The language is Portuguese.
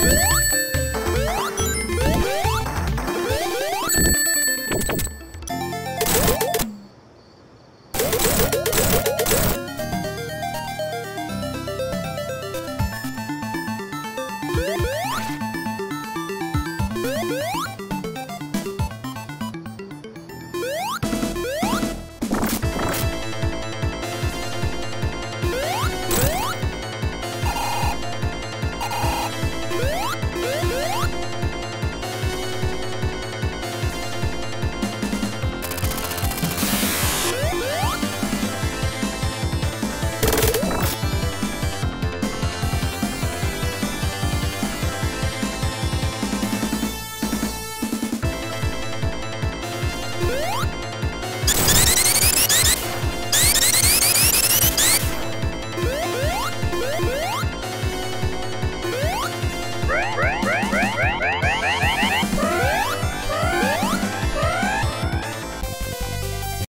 Música